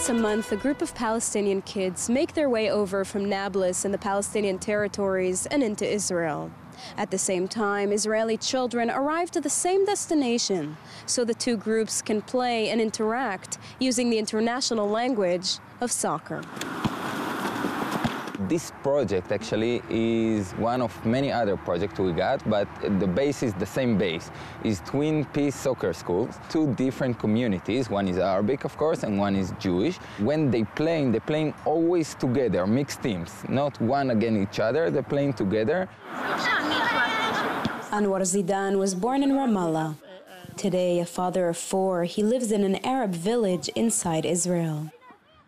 Once a month, a group of Palestinian kids make their way over from Nablus in the Palestinian territories and into Israel. At the same time, Israeli children arrive to the same destination so the two groups can play and interact using the international language of soccer. This project actually is one of many other projects we got, but the base is the same base. It's Twin Peace Soccer Schools, two different communities. One is Arabic, of course, and one is Jewish. When they play, they're playing always together, mixed teams, not one against each other. They're playing together. Anuar Zidan was born in Ramallah. Today, a father of four, he lives in an Arab village inside Israel.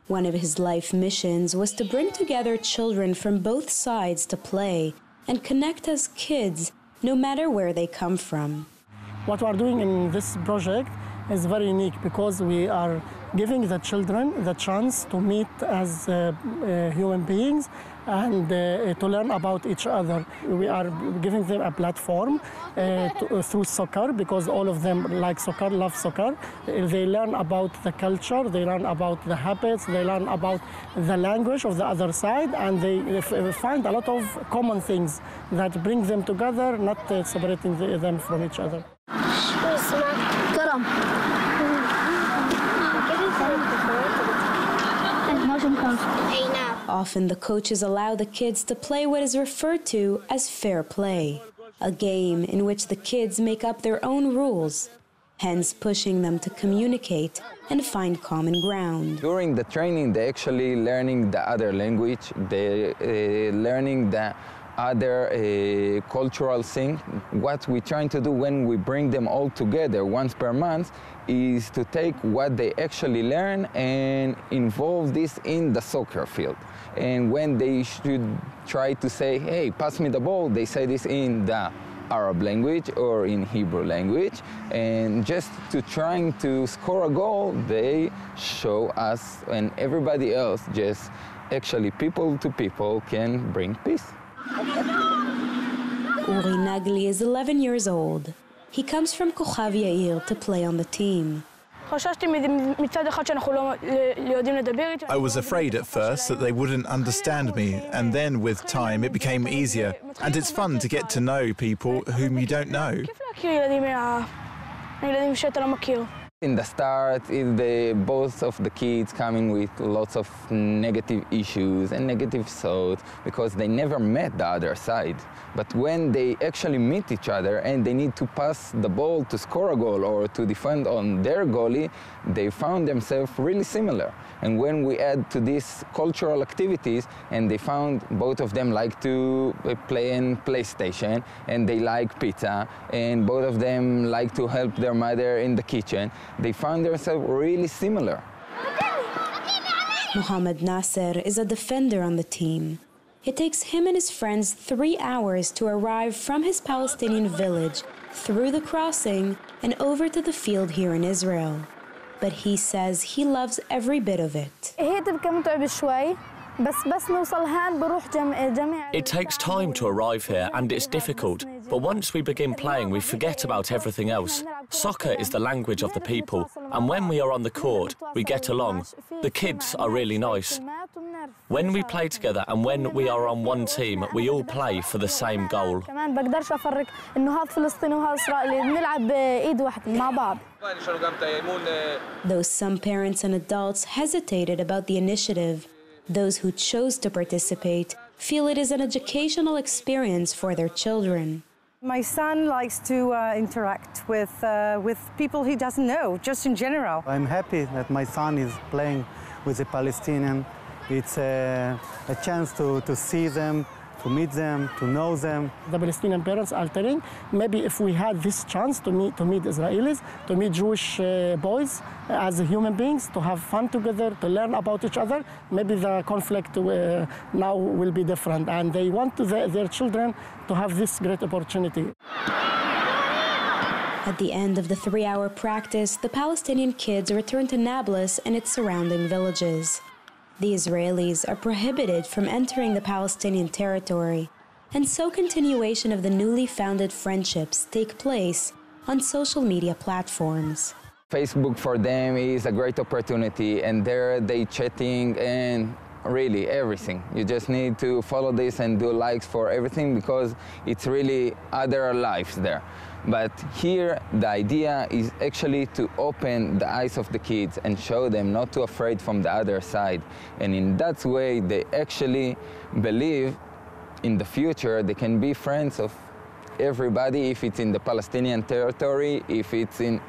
One of his life missions was to bring together children from both sides to play and connect as kids, no matter where they come from. What we are doing in this project is very unique because we are giving the children the chance to meet as uh, uh, human beings and uh, to learn about each other. We are giving them a platform uh, to, uh, through soccer because all of them like soccer, love soccer. They learn about the culture, they learn about the habits, they learn about the language of the other side, and they, they find a lot of common things that bring them together, not uh, separating the, them from each other. Often the coaches allow the kids to play what is referred to as fair play, a game in which the kids make up their own rules, hence pushing them to communicate and find common ground. During the training, they're actually learning the other language, they're uh, learning the other uh, cultural thing. What we're trying to do when we bring them all together once per month is to take what they actually learn and involve this in the soccer field. And when they should try to say, hey, pass me the ball, they say this in the Arab language or in Hebrew language. And just to trying to score a goal, they show us and everybody else just actually people to people can bring peace. Uri Nagli is 11 years old. He comes from Kochav Yair to play on the team. I was afraid at first that they wouldn't understand me, and then with time it became easier. And it's fun to get to know people whom you don't know. In the start, the, both of the kids coming with lots of negative issues and negative thoughts because they never met the other side. But when they actually meet each other and they need to pass the ball to score a goal or to defend on their goalie, they found themselves really similar. And when we add to these cultural activities, and they found both of them like to uh, play in PlayStation, and they like pizza, and both of them like to help their mother in the kitchen, they found themselves really similar. Mohammed Nasser is a defender on the team. It takes him and his friends three hours to arrive from his Palestinian village through the crossing and over to the field here in Israel. But he says he loves every bit of it. It takes time to arrive here and it's difficult, but once we begin playing, we forget about everything else. Soccer is the language of the people, and when we are on the court, we get along. The kids are really nice. When we play together and when we are on one team, we all play for the same goal. Though some parents and adults hesitated about the initiative, those who chose to participate feel it is an educational experience for their children. My son likes to uh, interact with, uh, with people he doesn't know, just in general. I'm happy that my son is playing with a Palestinian. It's a, a chance to, to see them, to meet them, to know them. The Palestinian parents are telling maybe if we had this chance to meet, to meet Israelis, to meet Jewish uh, boys as human beings, to have fun together, to learn about each other, maybe the conflict uh, now will be different. And they want the, their children to have this great opportunity. At the end of the three hour practice, the Palestinian kids return to Nablus and its surrounding villages. The Israelis are prohibited from entering the Palestinian territory, and so continuation of the newly founded friendships take place on social media platforms. Facebook for them is a great opportunity, and there they chatting and really everything. You just need to follow this and do likes for everything because it's really other lives there. But here, the idea is actually to open the eyes of the kids and show them not to afraid from the other side. And in that way, they actually believe in the future they can be friends of everybody if it's in the Palestinian territory, if it's in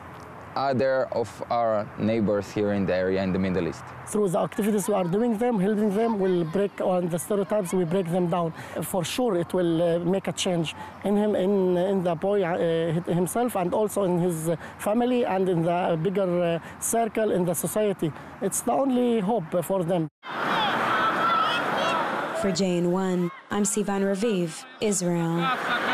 other of our neighbors here in the area in the Middle East. Through the activities we are doing them, helping them, will break on the stereotypes, we break them down. For sure, it will uh, make a change in him, in, in the boy uh, himself, and also in his family and in the bigger uh, circle in the society. It's the only hope for them. For JN1, I'm Sivan Raviv, Israel.